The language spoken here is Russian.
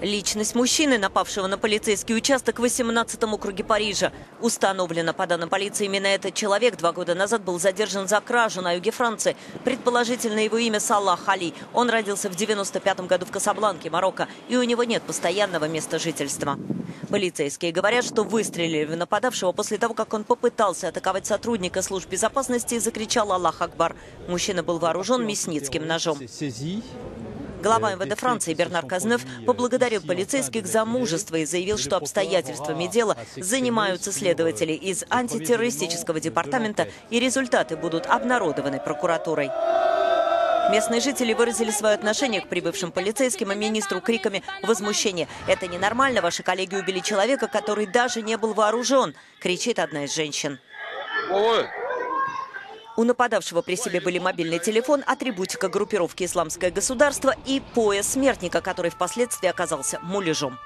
Личность мужчины, напавшего на полицейский участок в 18-м округе Парижа. Установлено, по данным полиции, именно этот человек два года назад был задержан за кражу на юге Франции. Предположительно, его имя Салах Али. Он родился в 95-м году в Касабланке, Марокко, и у него нет постоянного места жительства. Полицейские говорят, что выстрелили в нападавшего после того, как он попытался атаковать сотрудника служб безопасности и закричал «Аллах Акбар». Мужчина был вооружен мясницким ножом. Глава МВД Франции Бернар Казнев поблагодарил полицейских за мужество и заявил, что обстоятельствами дела занимаются следователи из антитеррористического департамента и результаты будут обнародованы прокуратурой. Местные жители выразили свое отношение к прибывшим полицейским и министру криками возмущения. «Это ненормально, ваши коллеги убили человека, который даже не был вооружен!» – кричит одна из женщин. У нападавшего при себе были мобильный телефон, атрибутика группировки «Исламское государство» и пояс смертника, который впоследствии оказался муляжом.